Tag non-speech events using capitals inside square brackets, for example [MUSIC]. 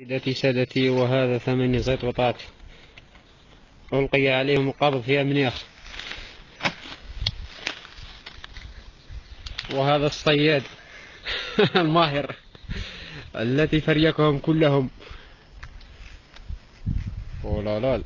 سيدتي سادتي وهذا ثمن زيت بطاط ألقي عليهم القبض في أمنيخ وهذا الصياد [LAUGHS] الماهر التي فريقهم كلهم. أوه لا